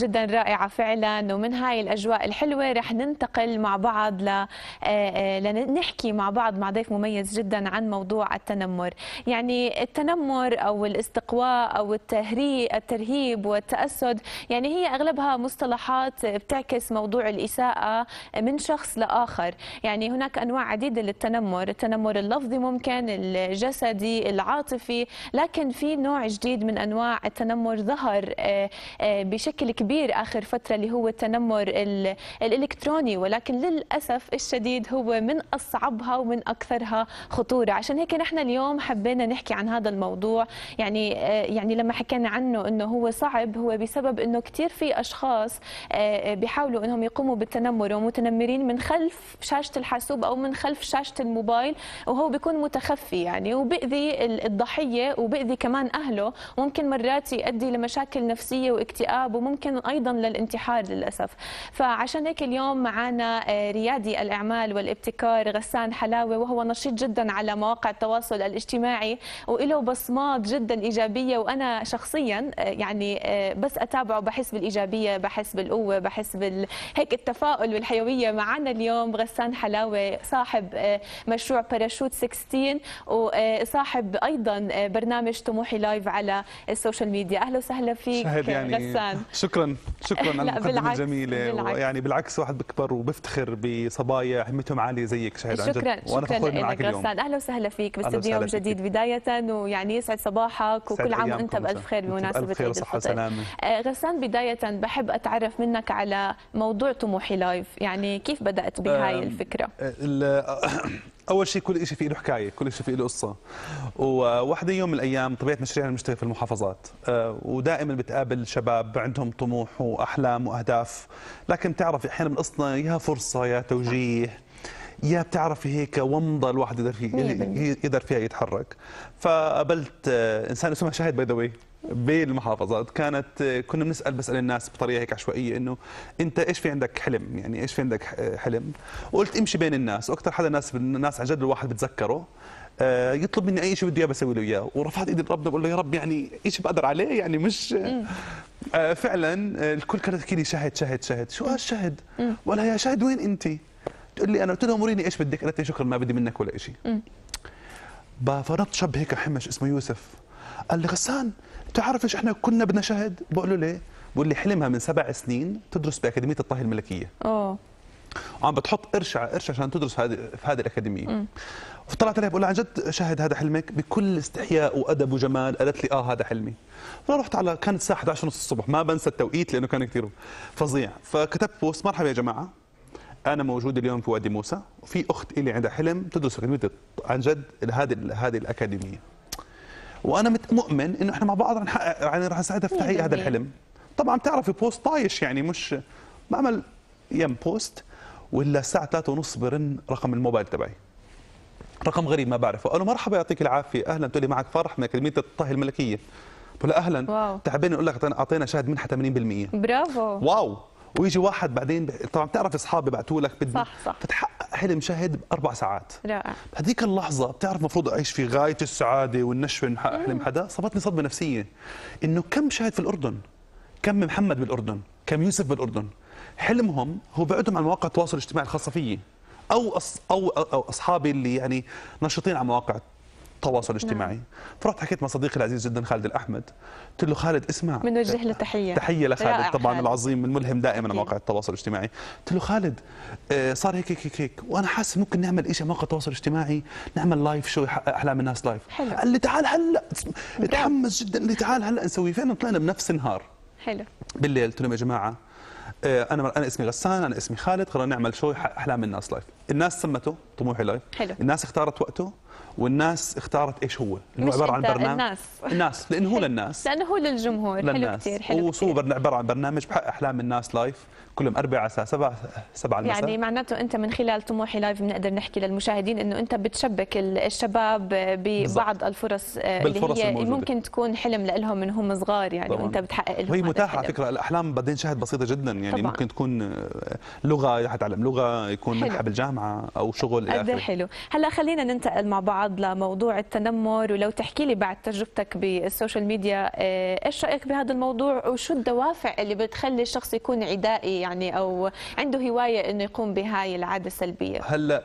جدا رائعة فعلا ومن هاي الأجواء الحلوة رح ننتقل مع بعض ل... آه، آه، لنحكي مع بعض مع ضيف مميز جدا عن موضوع التنمر. يعني التنمر أو الاستقواء أو التهري... الترهيب والتأسد يعني هي أغلبها مصطلحات بتعكس موضوع الإساءة من شخص لآخر. يعني هناك أنواع عديدة للتنمر التنمر اللفظي ممكن الجسدي العاطفي لكن في نوع جديد من أنواع التنمر ظهر آه، بشكل كبير كبير آخر فترة اللي هو التنمر الإلكتروني ولكن للأسف الشديد هو من أصعبها ومن أكثرها خطورة. عشان هيك نحن اليوم حبينا نحكي عن هذا الموضوع. يعني آه، يعني لما حكينا عنه إنه هو صعب هو بسبب إنه كثير في أشخاص آه، بيحاولوا إنهم يقوموا بالتنمر ومتنمرين من خلف شاشة الحاسوب أو من خلف شاشة الموبايل وهو بيكون متخفي يعني. وبيأذي الضحية وبيأذي كمان أهله. وممكن مرات يؤدي لمشاكل نفسية واكتئاب وممكن أيضا للانتحار للأسف. فعشان هيك اليوم معنا آه، ريادي الأعمال والابتكار غسان حلاوة وهو نشيط جدا على مواقع التواصل الاجتماعي وله بصمات جدا إيجابية. وأنا شخصيا آه، يعني آه، بس أتابعه بحس بالإيجابية بحس بالقوة بحس بال هيك التفاؤل والحيوية معنا اليوم. غسان حلاوة صاحب مشروع باراشوت 16 وصاحب أيضا برنامج طموحي live على ال social media. أهلا وسهلا فيك يعني غسان. شكرا شكرا على المقدمة الجميلة بالعكس. يعني بالعكس واحد بكبر وبفتخر بصبايا همتهم عالية زيك شهد عن جد وأنا فخور معك اليوم. أهلا وسهلا فيك باستديو يوم جديد بداية ويعني يسعد صباحك وكل عام وأنت بألف خير بمناسبه عيد الفطر آه، غسان بداية بحب أتعرف منك على موضوع طموحي live يعني كيف بدأت بهاي الفكرة؟ أول شيء كل شيء في له حكاية كل شيء في له قصة. وواحده يوم من الأيام طبيعة مشاريعنا بنشتغل في المحافظات. آه، ودائما بتقابل شباب عندهم طموح وأحلام وأهداف. لكن بتعرف أحيانا من قصنا يا فرصة يا توجيه يا بتعرفي هيك ومضه الواحد يقدر فيه يقدر فيها يتحرك. فقابلت آه، إنسان اسمه شاهد باي ذا بالمحافظات. كانت كنا بنسأل بسال الناس بطريقة هيك عشوائية إنه أنت إيش في عندك حلم؟ يعني إيش في عندك حلم؟ وقلت امشي بين الناس. وأكثر حدا الناس الناس عن جد الواحد بتذكره آه، يطلب مني أي شيء بده إياه بسوي له إياه. ورفعت إيدي لربنا بقول له يا رب يعني شيء بقدر عليه؟ يعني مش آه، فعلا الكل كانت تحكي لي شهد شهد شهد. شو قال شهد؟ ولا يا شهد وين أنت؟ تقول لي أنا. قلت لها مريني إيش بدك؟ قالت لي شكرا ما بدي منك ولا شيء فنط شاب هيك حمش اسمه يوسف. قال لي غسان بتعرف إيش إحنا كنا بدنا شهد؟ بقول له ليه بقول لي حلمها من سبع سنين تدرس بأكاديمية الطهي الملكية. آه وعم بتحط قرش على قرش عشان تدرس هذه في هذه الأكاديمية. فطلعت عليها بقول لها عن جد شاهد هذا حلمك؟ بكل استحياء وأدب وجمال قالت لي آه هذا حلمي. فرحت على كانت الساعة 11:30 الصبح ما بنسى التوقيت لأنه كان كثير فظيع. فكتبت بوست مرحبا يا جماعة أنا موجود اليوم في وادي موسى وفي أخت لي عندها حلم تدرس أكاديمية عن جد هذه هذه الأكاديمية. وأنا مؤمن إنه إحنا مع بعض رح نحقق يعني رح نساعدها في تحقيق هذا الحلم. طبعا بتعرفي post طايش يعني مش بعمل يم boost ولا الساعة 3 ونص برن رقم الموبايل تبعي. رقم غريب ما بعرفه. قالوا مرحبا يعطيك العافية. أهلا. تقول لي معك فرح من اكاديميه الطهي الملكية. بقول أهلا. wow. تعبين أقول لك اعطينا شهد منحة 80% برافو. wow. ويجي واحد بعدين طبعا بتعرف أصحابي بعثوا لك بدي صح صح. فتحقق حلم شاهد بأربع ساعات. رائع. بهذيك اللحظة بتعرف المفروض أعيش في غاية السعادة والنشوة نحقق حلم حدا صابتني صدمة نفسية. إنه كم شاهد في الأردن؟ كم محمد بالأردن؟ كم يوسف بالأردن؟ حلمهم هو بعدهم عن مواقع التواصل الاجتماعي الخاصة فيي. أو أص أو أو أصحابي اللي يعني نشيطين على مواقع التواصل الاجتماعي. نعم. فرحت حكيت مع صديقي العزيز جدا خالد الأحمد. قلت له خالد اسمع. بنوجه له تحية. تحية لخالد طبعا خالد. العظيم الملهم دائما على مواقع التواصل الاجتماعي. قلت له خالد آه، صار هيك هيك هيك, هيك. وأنا حاسس ممكن نعمل شيء مواقع التواصل الاجتماعي نعمل live show أحلام الناس live حلو. قال لي تعال هلأ. تحمس جدا. قال لي تعال هلأ نسوي. فين طلعنا بنفس النهار؟ حلو. بالليل قلت لهم يا جماعة آه، أنا أنا اسمي غسان أنا اسمي خالد قررنا نعمل show أحلام الناس live الناس سمته طموحي live حلو. الناس اختارت وقته. والناس اختارت إيش هو؟ إنه عبارة عن برنامج. الناس. الناس لأنه هو للناس. لأنه هو للجمهور. للناس. حلو كثير حلو وهو عبارة عن برنامج بحقق أحلام الناس live كل يوم اربعاء الساعة 7 7 المساء يعني معناته أنت من خلال طموحي live بنقدر نحكي للمشاهدين إنه أنت بتشبك الشباب ببعض الفرص آه، اللي هي الموجودة. ممكن تكون حلم لهم من هم صغار يعني طبعا. وأنت بتحقق لهم وهي متاحة على فكرة. الأحلام بعدين شهد بسيطة جدا. يعني طبعا. ممكن تكون آه، لغة يتعلم لغة يكون منحه بالجامعة أو شغل إلى آخره. حلو. هلأ خلينا ننتقل مع بعض بعض لموضوع التنمر ولو تحكي لي بعد تجربتك بال social media آه، إيش رأيك بهذا الموضوع؟ وشو الدوافع اللي بتخلي الشخص يكون عدائي يعني أو عنده هواية إنه يقوم بهاي العادة السلبية؟ هلا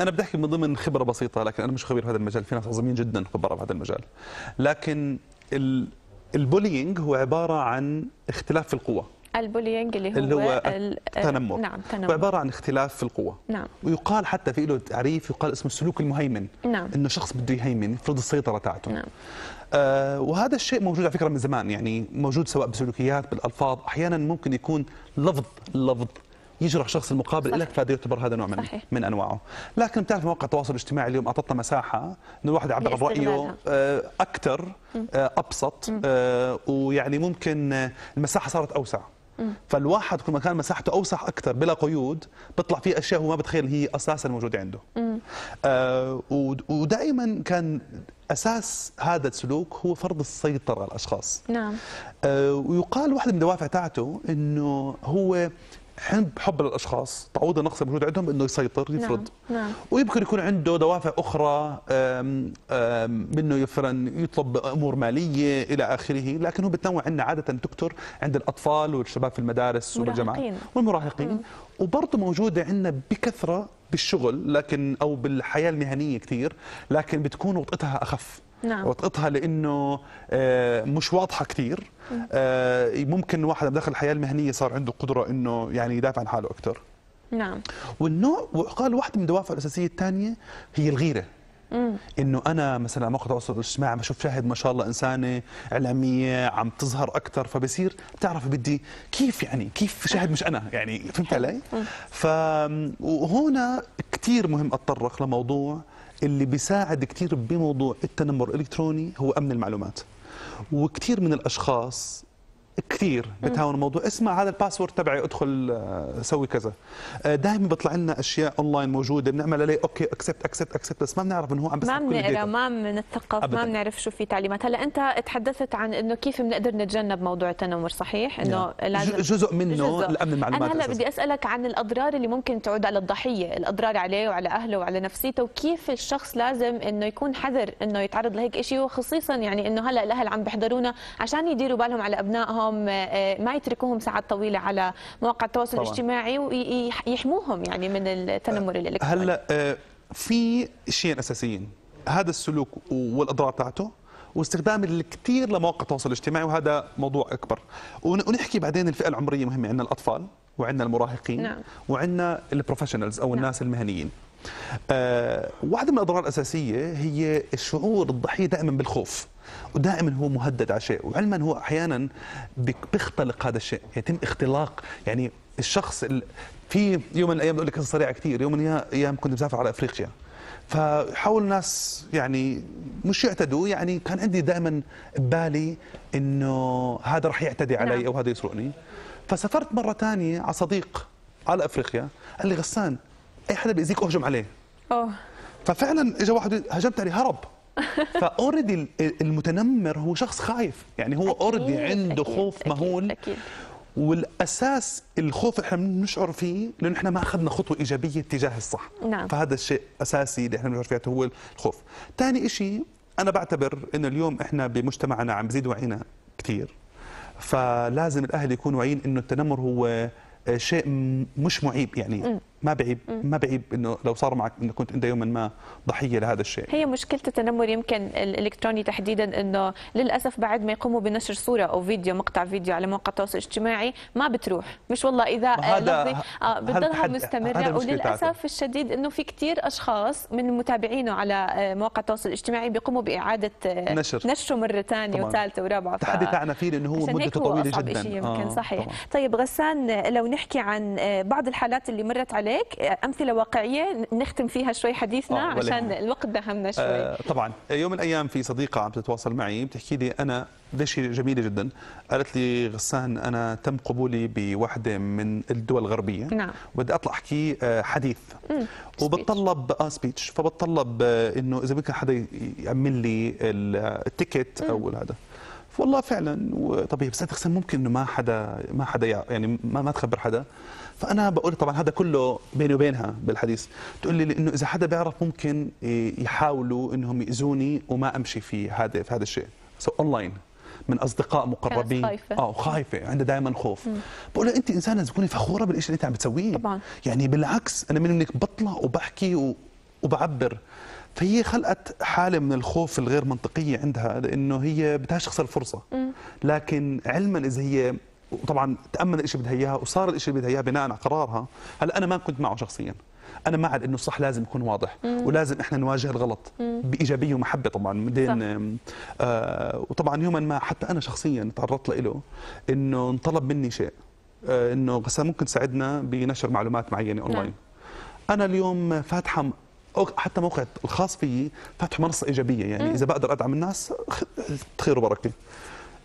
أنا بدي أحكي من ضمن خبرة بسيطة لكن أنا مش خبير في هذا المجال. في ناس عظيمين جدا خبراء في هذا المجال. لكن ال- ال bullying هو عبارة عن اختلاف في القوة. ال bullying اللي هو, اللي هو ال- التنمر. نعم تنمر. عبارة عن اختلاف في القوة. نعم. ويقال حتى في له تعريف يقال اسمه السلوك المهيمن. نعم. إنه شخص بده يهيمن يفرض السيطرة تاعته. نعم. آه وهذا الشيء موجود على فكرة من زمان يعني موجود سواء بسلوكيات بالألفاظ. أحيانا ممكن يكون لفظ لفظ يجرح الشخص المقابل صحيح. لك فهذا يعتبر هذا نوع من صحيح. من أنواعه. لكن بتعرف مواقع التواصل الاجتماعي اليوم اعطتنا مساحة إنه الواحد يعبر عن رأيه. آه أكثر آه أبسط آه ويعني ممكن المساحة صارت أوسع. فالواحد كل ما كان مساحته اوسع أكثر بلا قيود بيطلع فيه أشياء هو ما بتخيل هي أساسا موجودة عنده. آه ود- ودائما كان أساس هذا السلوك هو فرض السيطرة على الأشخاص. نعم. آه ويقال واحدة من الدوافع تاعته إنه هو حب حب للأشخاص. تعويض النقص الموجود عندهم إنه يسيطر يفرض. نعم. نعم ويمكن يكون عنده دوافع أخرى منه مثلا يطلب أمور مالية إلى آخره لكن هو بتنوع عندنا عادة تكتر عند الأطفال والشباب في المدارس والجامعات. مراهقين. والمراهقين. وبرضه موجودة عندنا بكثرة بالشغل لكن أو بالحياة المهنية كثير لكن بتكون وطئتها أخف. نعم. وطئتها لإنه آه، مش واضحة كثير آه، ممكن واحد دخل الحياة المهنية صار عنده قدرة إنه يعني يدافع عن حاله أكثر نعم. والنوع وقال واحدة من الدوافع الأساسية الثانية هي الغيرة. إنه أنا مثلا على موقع التواصل الاجتماعي بشوف شاهد ما شاء الله إنسانة إعلامية عم تظهر أكثر فبصير بتعرف بدي كيف يعني كيف شاهد مش أنا؟ يعني فهمت علي؟ ف وهنا كثير مهم أتطرق لموضوع اللي بيساعد كثير بموضوع التنمر الإلكتروني هو أمن المعلومات. وكثير من الأشخاص كثير بتهاون الموضوع. اسمع هذا الباسورد تبعي ادخل آه، سوي كذا. دائما بيطلع لنا أشياء أونلاين موجودة بنعمل عليه okay accept accept accept بس ما بنعرف إنه هو عم ما بسحب كل بنقرأ ما بنتثقف ما. بنعرف شو في تعليمات. هلأ أنت تحدثت عن إنه كيف بنقدر نتجنب موضوع التنمر صحيح؟ إنه لازم جزء منه جزء. الامن المعلومات أنا هلأ. بدي أسألك عن الأضرار اللي ممكن تعود على الضحية الأضرار عليه وعلى أهله وعلى نفسيته وكيف الشخص لازم إنه يكون حذر إنه يتعرض لهيك شيء وخصيصا يعني إنه هلأ الأهل عم بيحضرونا عشان يديروا بالهم على أبنائهم. آه، ما يتركوهم ساعات طويلة على مواقع التواصل طبعاً. الاجتماعي ويحموهم يعني من التنمر الإلكتروني هلأ آه، في شيئين أساسيين هذا السلوك والأضرار تاعته واستخدام الكثير لمواقع التواصل الاجتماعي وهذا موضوع أكبر ون- ونحكي بعدين الفئة العمرية مهمة عندنا الأطفال وعندنا المراهقين نعم. وعندنا البروفيشنالز أو نعم. الناس المهنيين آه، واحدة من الأضرار الأساسية هي الشعور الضحية دائما بالخوف ودائما هو مهدد على شيء وعلما هو أحيانا بيك- بيختلق هذا الشيء. يتم اختلاق. يعني الشخص ال... في يوم من الأيام بقول لك قصة سريعة كثير يوم من الأيام كنت مسافر على أفريقيا. فحاول الناس يعني مش يعتدوا. يعني كان عندي دائما ببالي إنه هذا رح يعتدي علي نعم. أو هذا يسرقني. فسافرت مرة ثانية على صديق على أفريقيا قال لي غسان أي حدا بيأذيك أهجم عليه. أوه. ففعلا اجى واحد هجمت عليه هرب. فأوريدي المتنمر هو شخص خايف. يعني هو أوريدي أكيد، عنده أكيد، خوف أكيد، مهول. أكيد. والأساس الخوف إحنا بنشعر فيه لأنه إحنا ما أخذنا خطوة إيجابية تجاه الصح. نعم. فهذا الشيء أساسي اللي إحنا بنشعر فيه هو الخوف. ثاني شيء أنا بعتبر إنه اليوم إحنا بمجتمعنا عم بزيد وعينا كثير فلازم الأهل يكونوا واعيين إنه التنمر هو شيء م- مش معيب يعني. ما بعيب ما بعيب إنه لو صار معك إنه كنت أنت يوما ما ضحية لهذا الشيء هي مشكلة التنمر يمكن الإلكتروني تحديدا أنه للأسف بعد ما يقوموا بنشر صورة أو فيديو مقطع فيديو على مواقع التواصل الاجتماعي ما بتروح مش والله هذا- لفظي آه بتضلها وللأسف تاعته. الشديد أنه في كتير أشخاص من متابعينه على آه، مواقع التواصل الاجتماعي بيقوموا بإعادة آه، نشر. نشره طبعاً. وثالثة ورابعة ف- التحدي تاعنا فيه لأنه هو مدته طويلة جدا شيء يمكن آه، صحيح طبعاً. طيب غسان لو نحكي عن بعض الحالات اللي مرت عليك. آه، أمثلة واقعية نختم فيها شوي حديثنا آه، عشان. الوقت دهمنا شوي. آه طبعا. يوم من الأيام في صديقة عم تتواصل معي بتحكي لي أنا ده شيء جميلة جدا. قالت لي غسان أنا تم قبولي بوحدة من الدول الغربية. نعم. بدي أطلع أحكي آه، حديث. مم. وبتطلب آه speech فبتطلب آه، إنه إذا ممكن حدا يعمل لي ال- ال ticket أو هذا. والله فعلا وطبيعي بس غسان ممكن إنه ما حدا ما حدا يع- يعني ما, ما تخبر حدا. فأنا بقول طبعا هذا كله بيني وبينها بالحديث. تقول لي لأنه إذا حدا بيعرف ممكن يحاولوا إنهم يأذوني وما أمشي في هذا في هذا الشيء. so online من أصدقاء مقربين. خايفة. آه وخايفه عندها دائما خوف. بقول لها أنت إنسانة لازم تكوني فخورة بالشيء اللي أنت عم بتسويه. طبعاً. يعني بالعكس أنا من هيك بطلع وبحكي و... وبعبر. فهي خلقت حالة من الخوف الغير منطقية عندها لأنه هي بدهاش تخسر الفرصة. لكن علما إذا هي وطبعا تامن الشيء اللي بدها اياه وصار الشيء اللي بدها اياه بناء على قرارها. هلأ أنا ما كنت معه شخصيا. أنا مع إنه الصح لازم يكون واضح ولازم إحنا نواجه الغلط بإيجابية ومحبة طبعا. بعدين آه وطبعا يوما ما حتى أنا شخصيا تعرضت له إنه انطلب مني شيء آه إنه غسان ممكن تساعدنا بنشر معلومات معينة أونلاين. نعم. أنا اليوم فاتحة حتى موقع الخاص فيي فاتح منصة إيجابية يعني إذا بقدر أدعم الناس خير وبركة.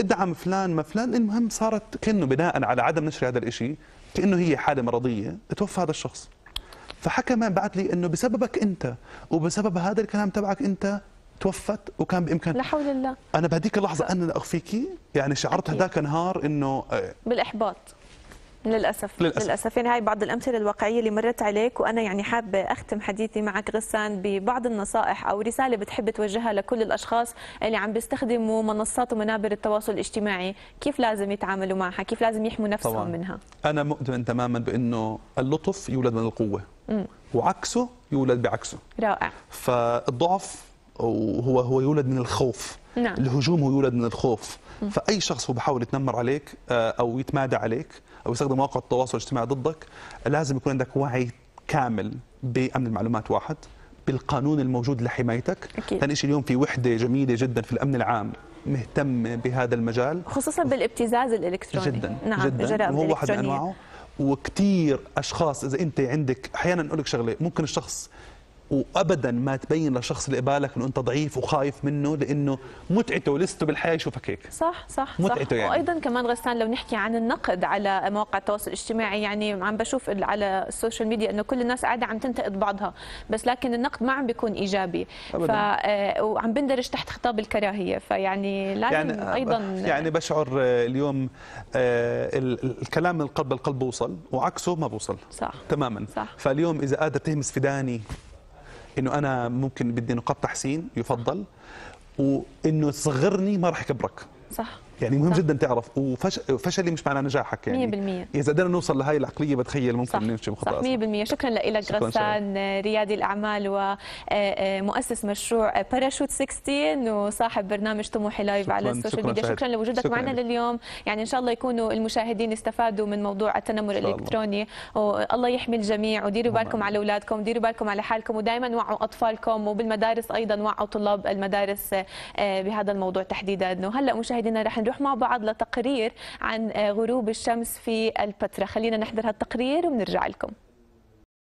ادعم فلان ما فلان. المهم صارت كأنه بناء على عدم نشر هذا الشيء كأنه هي حالة مرضية توفى هذا الشخص. فحكى ما بعت لي إنه بسببك أنت وبسبب هذا الكلام تبعك أنت توفت وكان بإمكان. لا حول الله. أنا بهذيك اللحظة أنا لا اخفيكي يعني شعرت. هذاك النهار إنه آه، بالإحباط. للأسف. للأسف. للأسف. يعني هاي بعض الأمثلة الواقعية اللي مرت عليك وأنا يعني حابة أختم حديثي معك غسان ببعض النصائح أو رسالة بتحب توجهها لكل الأشخاص اللي عم بيستخدموا منصات ومنابر التواصل الاجتماعي. كيف لازم يتعاملوا معها؟ كيف لازم يحموا نفسهم طبعاً. منها؟ أنا مؤمن تماما بأنه اللطف يولد من القوة وعكسه يولد بعكسه. رائع. فالضعف هو هو يولد من الخوف. نعم. الهجوم هو يولد من الخوف. فأي شخص هو بحاول يتنمر عليك آه، أو يتمادى عليك أو يستخدم مواقع التواصل الاجتماعي ضدك لازم يكون عندك وعي كامل بأمن المعلومات واحد بالقانون الموجود لحمايتك. ثاني شيء اليوم في وحدة جميلة جدا في الأمن العام مهتمه بهذا المجال. خصوصا بالابتزاز الإلكتروني. جدا نعم جدا. وهو واحد من أنواعه. وكثير أشخاص إذا أنت عندك أحيانا أقول لك شغلة ممكن الشخص وابدا ما تبين للشخص اللي قبالك إنه أنت ضعيف وخايف منه لأنه متعته ولذته بالحياة يشوفك هيك صح صح متعته صح يعني. وأيضا كمان غسان لو نحكي عن النقد على مواقع التواصل الاجتماعي يعني عم بشوف على ال social media إنه كل الناس قاعدة عم تنتقد بعضها بس لكن النقد ما عم بيكون إيجابي ف أبداً. آه، وعم بندرج تحت خطاب الكراهية فيعني لازم يعني أيضا يعني بشعر آه، اليوم آه، ال- ال- الكلام من القلب للقلب بوصل وعكسه ما بوصل صح تماما صح. فاليوم إذا قادر تهمس في داني إنه أنا ممكن بدي نقاط تحسين يفضل. وإنه تصغرني ما راح يكبرك. صح. يعني مهم صح. جدا تعرف. وفش... وفشلي مش معناه نجاحك يعني. 100%. إذا قدرنا نوصل لهي العقلية بتخيل ممكن صح. نمشي صح بخطى 100% شكرا لك غسان ريادي الأعمال ومؤسس مشروع باراشوت 16 وصاحب برنامج طموحي live على ال social media. شكرا لوجودك شكراً معنا لك. لليوم. يعني إن شاء الله يكونوا المشاهدين استفادوا من موضوع التنمر. الإلكتروني. والله يحمي الجميع. وديروا بالكم على أولادكم ديروا بالكم على حالكم. ودائما وعوا أطفالكم. وبالمدارس أيضا وعوا طلاب المدارس آه، بهذا الموضوع تحديدا. وهلأ مشاهدينا رح نروح مع بعض لتقرير عن آه، غروب الشمس في البتراء خلينا نحضر هالتقرير وبنرجع لكم.